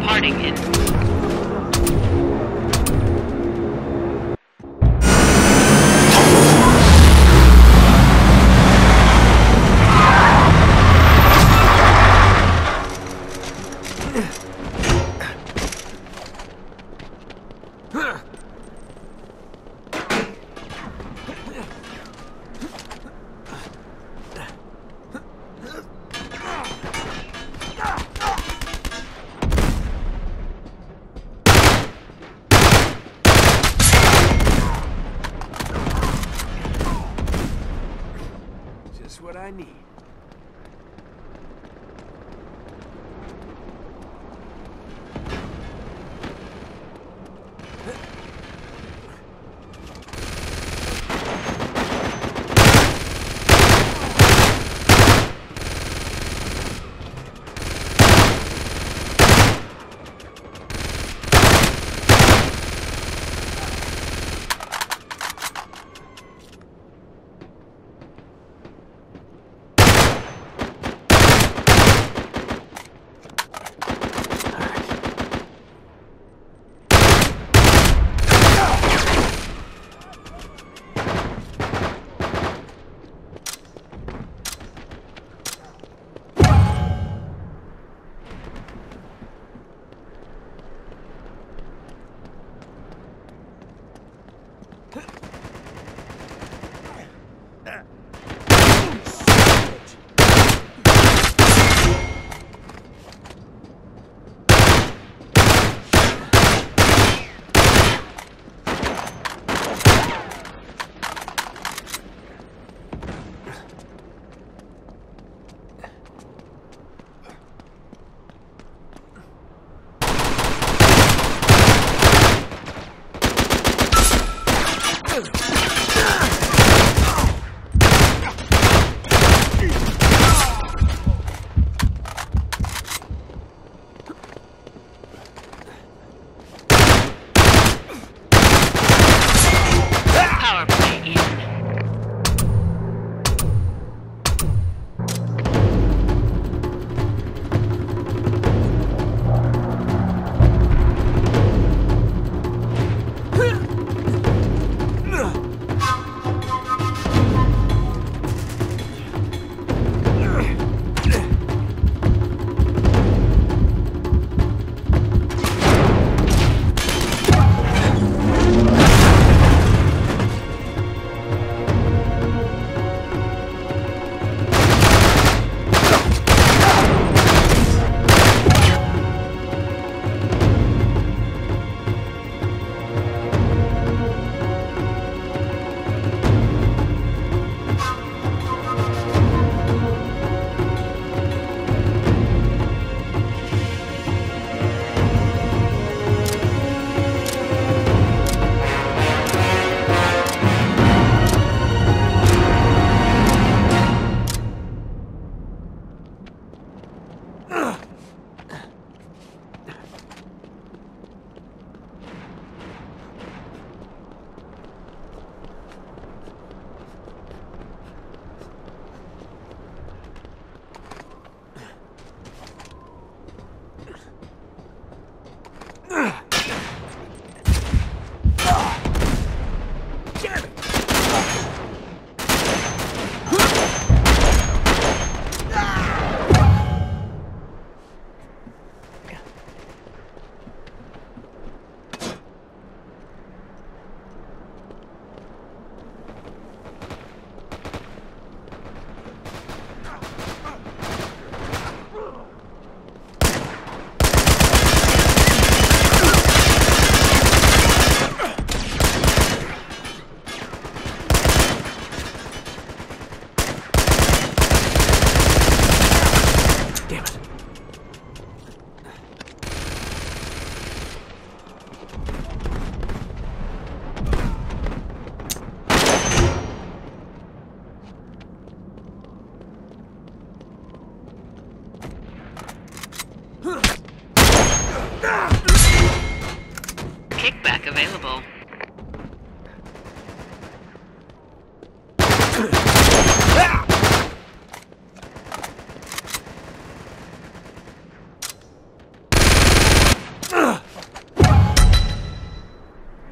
Departing in I need.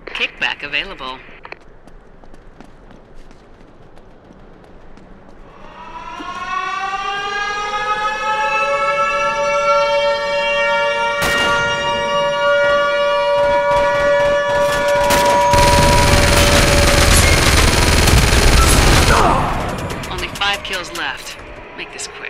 Kickback available. Kills left. Make this quick.